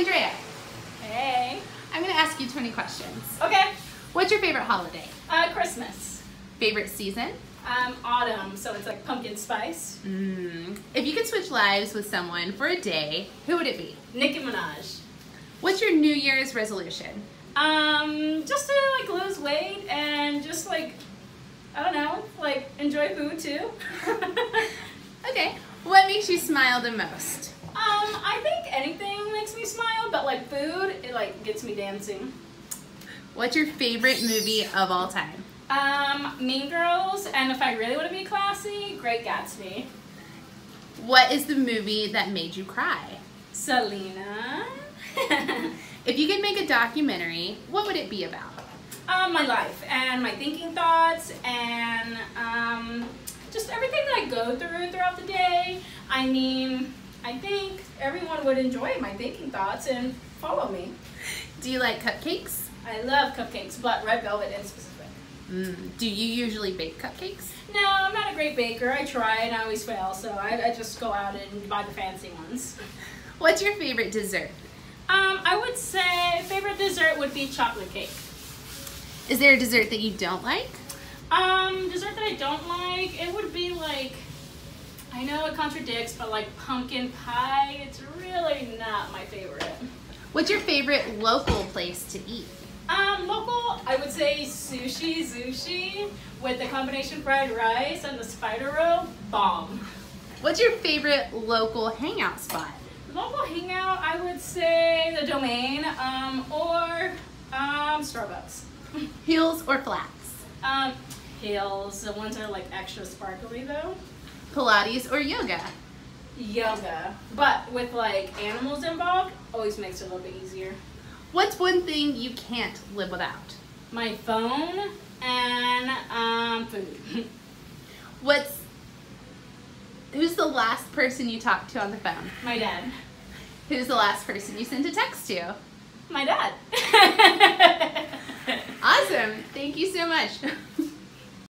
Andrea. Hey. I'm going to ask you 20 questions. Okay. What's your favorite holiday? Uh, Christmas. Favorite season? Um, autumn, so it's like pumpkin spice. Mm. If you could switch lives with someone for a day, who would it be? Nicki Minaj. What's your New Year's resolution? Um, just to like lose weight and just like, I don't know, like enjoy food too. Okay. What makes you smile the most? Um, I think anything makes me smile, but like food, it like gets me dancing. What's your favorite movie of all time? Um, Mean Girls, and if I really want to be classy, Great Gatsby. What is the movie that made you cry? Selena. If you could make a documentary, what would it be about? um, my life and my thinking thoughts and um, just everything that I go through throughout the day. I mean, I think everyone would enjoy my thinking thoughts and follow me. Do you like cupcakes? I love cupcakes, but red velvet in specific. Mm. Do you usually bake cupcakes? No, I'm not a great baker. I try and I always fail, so I, I just go out and buy the fancy ones. What's your favorite dessert? Um, I would say favorite dessert would be chocolate cake. Is there a dessert that you don't like? Um, dessert that I don't like, it would be like, I know it contradicts, but like pumpkin pie, it's really not my favorite. What's your favorite local place to eat? Um, local, I would say sushi, sushi, with the combination fried rice and the spider roll, bomb. What's your favorite local hangout spot? Local hangout, I would say the Domain, um, or um, Starbucks. Heels or flats? Um, Hills, the ones that are like extra sparkly though. Pilates or yoga? Yoga, but with like animals involved, always makes it a little bit easier. What's one thing you can't live without? My phone and um, food. What's Who's the last person you talked to on the phone? My dad. Who's the last person you sent a text to? My dad. Awesome. Thank you so much.